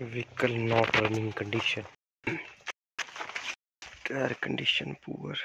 vehicle not running condition tire condition poor